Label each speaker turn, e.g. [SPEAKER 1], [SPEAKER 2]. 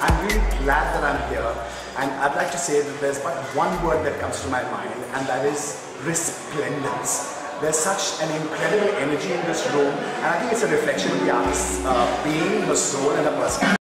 [SPEAKER 1] I'm really glad that I'm here and I'd like to say that there's but one word that comes to my mind and that is resplendence. There's such an incredible energy in this room and I think it's a reflection of the artist's uh, being, her soul and her personality.